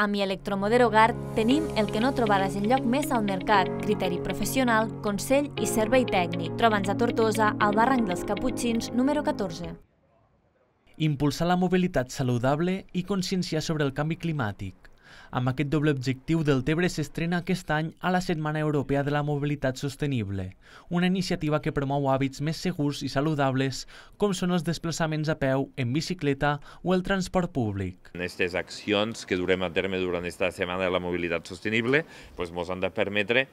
A mi Electromodero Gar tenim el que no trobaràs en lloc més al mercat, criteri professional, consell i servei tècnic. Troba'ns a Tortosa, al barranc dels Caputxins, número 14. Impulsar la mobilitat saludable i conscienciar sobre el canvi climàtic. Amb aquest doble objectiu, del Tebre s'estrena aquest any a la Setmana Europea de la Mobilitat Sostenible, una iniciativa que promou hàbits més segurs i saludables, com són els desplaçaments a peu, en bicicleta o el transport públic. Aquestes accions que durem a terme durant aquesta Setmana de la Mobilitat Sostenible ens han de permetre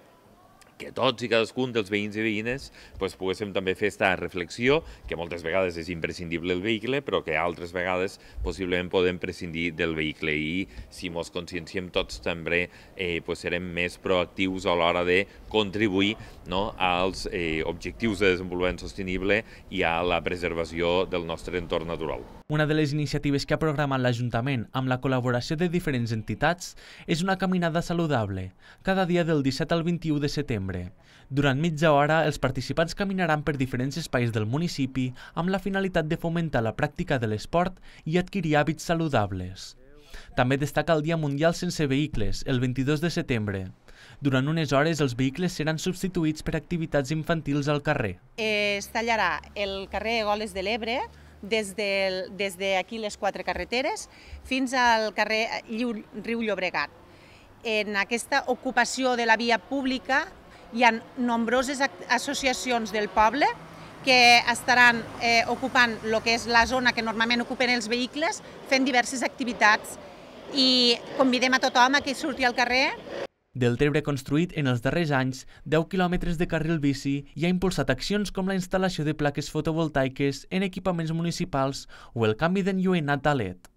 que tots i cadascun dels veïns i veïnes pues, poguéssim també fer aquesta reflexió, que moltes vegades és imprescindible el vehicle, però que altres vegades possiblement podem prescindir del vehicle i si ens conscienciem tots també eh, pues, serem més proactius a l'hora de contribuir no, als eh, objectius de desenvolupament sostenible i a la preservació del nostre entorn natural. Una de les iniciatives que ha programat l'Ajuntament amb la col·laboració de diferents entitats és una caminada saludable, cada dia del 17 al 21 de setembre setembre. Durant mitja hora, els participants caminaran per diferents espais del municipi amb la finalitat de fomentar la pràctica de l'esport i adquirir hàbits saludables. També destaca el Dia Mundial sense vehicles, el 22 de setembre. Durant unes hores, els vehicles seran substituïts per activitats infantils al carrer. Es tallarà el carrer Goles de l'Ebre, des d'aquí de, des les quatre carreteres fins al carrer Riu Llobregat. En aquesta ocupació de la via pública hi ha nombroses associacions del poble que estaran eh, ocupant el que és la zona que normalment ocupen els vehicles, fent diverses activitats i convidem a tothom a que surti al carrer. Del Tebre construït en els darrers anys 10 quilòmetres de carril bici i ha impulsat accions com la instal·lació de plaques fotovoltaiques en equipaments municipals o el canvi d'enlluenat a LED.